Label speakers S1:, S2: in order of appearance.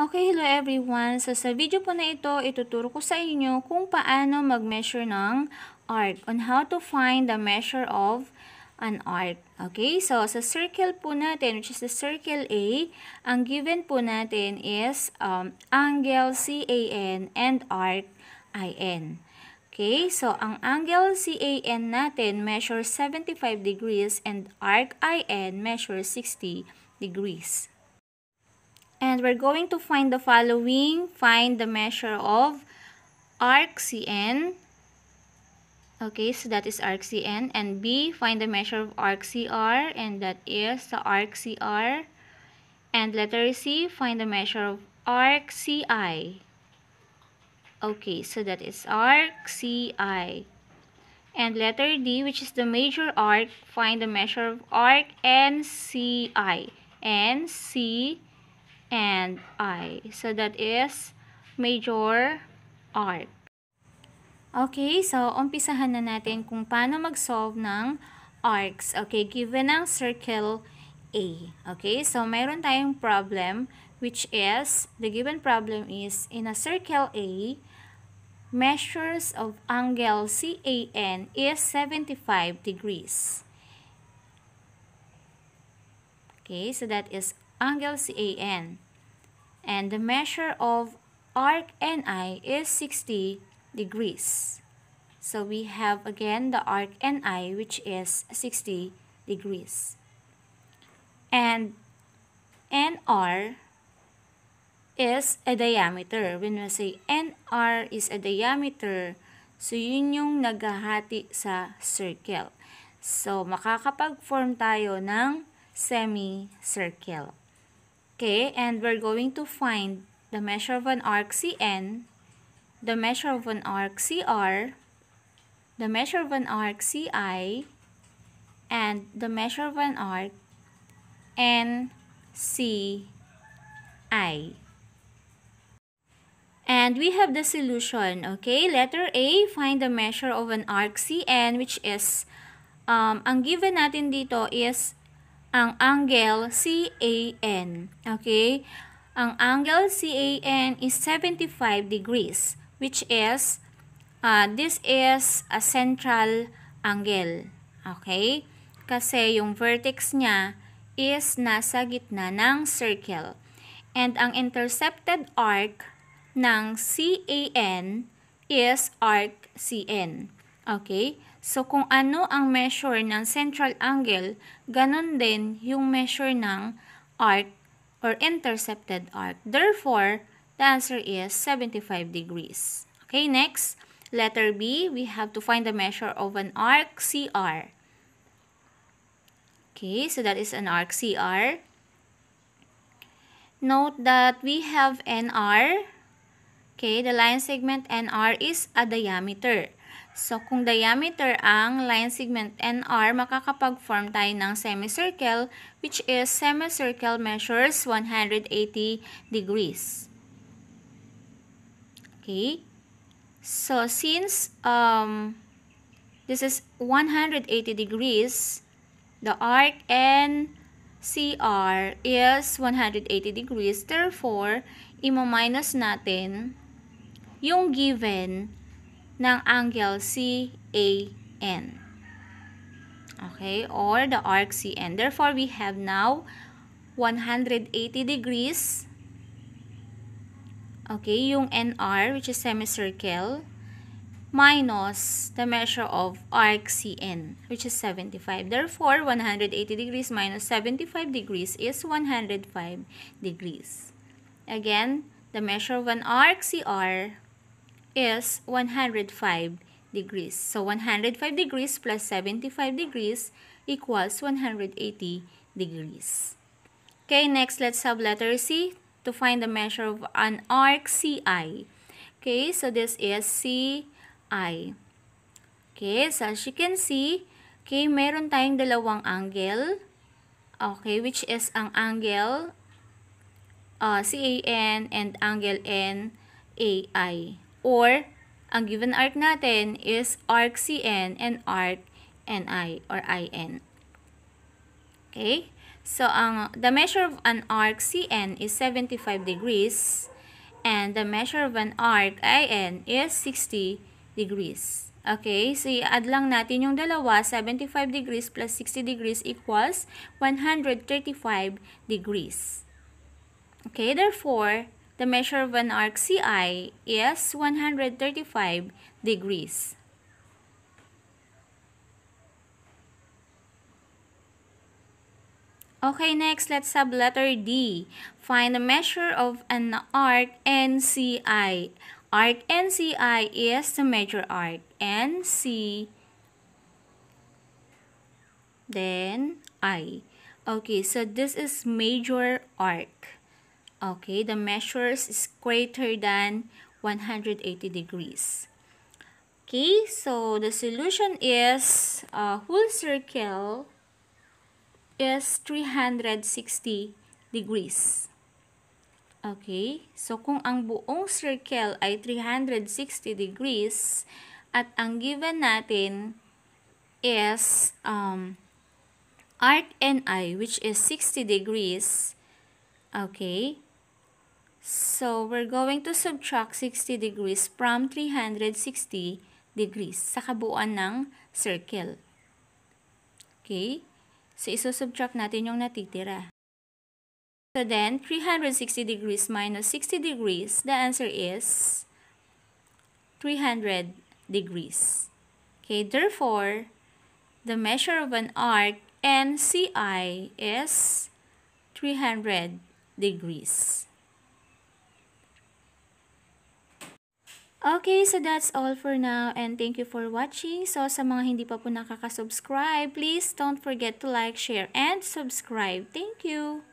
S1: Okay, hello everyone. So sa video po na ito, ituturo ko sa inyo kung paano mag-measure ng arc, on how to find the measure of an arc. Okay, so sa circle po natin, which is the circle A, ang given po natin is um, angle CAN and arc IN. Okay, so ang angle CAN natin measures 75 degrees and arc IN measures 60 degrees. And we're going to find the following. Find the measure of arc CN. Okay, so that is arc CN. And B, find the measure of arc CR. And that is the arc CR. And letter C, find the measure of arc CI. Okay, so that is arc CI. And letter D, which is the major arc, find the measure of arc NCI. NCI and I. So that is major arc. Okay, so umpisahan na natin kung paano mag-solve ng arcs. Okay, given ang circle A. Okay, so mayroon tayong problem which is, the given problem is, in a circle A, measures of angle CAN is 75 degrees. Okay, so that is angle CAN. And the measure of arc NI is 60 degrees. So we have again the arc NI which is 60 degrees. And NR is a diameter. When we say NR is a diameter, so yun yung naghahati sa circle. So makakapag-form tayo ng semicircle. Okay, and we're going to find the measure of an arc CN, the measure of an arc CR, the measure of an arc CI, and the measure of an arc NCI. And we have the solution, okay? Letter A, find the measure of an arc CN, which is, um, ang given natin dito is ang angle CAN. Okay? Ang angle CAN is 75 degrees, which is, uh, this is a central angle. Okay? Kasi yung vertex niya is nasa gitna ng circle. And ang intercepted arc ng CAN is arc CN. Okay? So, kung ano ang measure ng central angle, ganun din yung measure ng arc or intercepted arc. Therefore, the answer is 75 degrees. Okay, next, letter B, we have to find the measure of an arc CR. Okay, so that is an arc CR. Note that we have NR. Okay, the line segment NR is a diameter. So, kung diameter ang line segment NR, makakapag-form tayo ng semicircle, which is semicircle measures 180 degrees. Okay? So, since um, this is 180 degrees, the arc NCR is 180 degrees. Therefore, imo-minus natin yung given ng angle CAN. Okay, or the arc CN. Therefore, we have now 180 degrees. Okay, yung NR, which is semicircle, minus the measure of arc CN, which is 75. Therefore, 180 degrees minus 75 degrees is 105 degrees. Again, the measure of an arc CR is 105 degrees. So 105 degrees plus 75 degrees equals 180 degrees. Okay, next let's have letter C to find the measure of an arc CI. Okay, so this is CI. Okay, so as you can see, okay, meron tayong dalawang angle. Okay, which is ang angle uh, CAN and angle NAI. Or, ang given arc natin is arc CN and arc NI or IN. Okay? So, ang the measure of an arc CN is 75 degrees and the measure of an arc IN is 60 degrees. Okay, so i-add lang natin yung dalawa, 75 degrees plus 60 degrees equals 135 degrees. Okay, therefore, the measure of an arc CI is 135 degrees. Okay, next, let's have letter D. Find the measure of an arc NCI. Arc NCI is the major arc. NC, then I. Okay, so this is major arc. Okay, the measures is greater than 180 degrees. Okay, so the solution is a whole circle is 360 degrees. Okay, so kung ang buong circle ay 360 degrees at ang given natin is um, arc NI which is 60 degrees, okay, so we're going to subtract 60 degrees from 360 degrees sa kabuuan ng circle. Okay? So, isusubtract natin yung natitira. So then, 360 degrees minus 60 degrees, the answer is 300 degrees. Okay, therefore, the measure of an arc NCI is 300 degrees. Okay, so that's all for now and thank you for watching. So sa mga hindi pa po nakaka-subscribe, please don't forget to like, share, and subscribe. Thank you!